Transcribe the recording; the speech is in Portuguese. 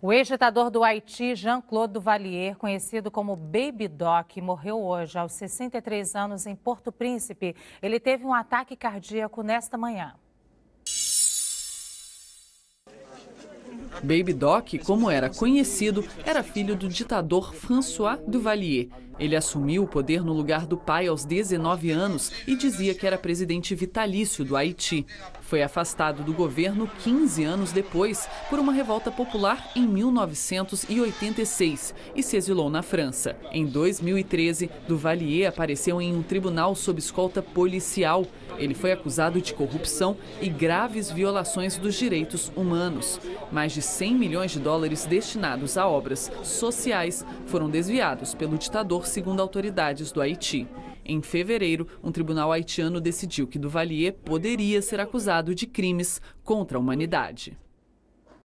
O ex-ditador do Haiti, Jean-Claude Duvalier, conhecido como Baby Doc, morreu hoje aos 63 anos em Porto Príncipe. Ele teve um ataque cardíaco nesta manhã. Baby Doc, como era conhecido, era filho do ditador François Duvalier. Ele assumiu o poder no lugar do pai aos 19 anos e dizia que era presidente vitalício do Haiti. Foi afastado do governo 15 anos depois por uma revolta popular em 1986 e se exilou na França. Em 2013, Duvalier apareceu em um tribunal sob escolta policial. Ele foi acusado de corrupção e graves violações dos direitos humanos. Mais de 100 milhões de dólares destinados a obras sociais foram desviados pelo ditador segundo autoridades do Haiti. Em fevereiro, um tribunal haitiano decidiu que Duvalier poderia ser acusado de crimes contra a humanidade.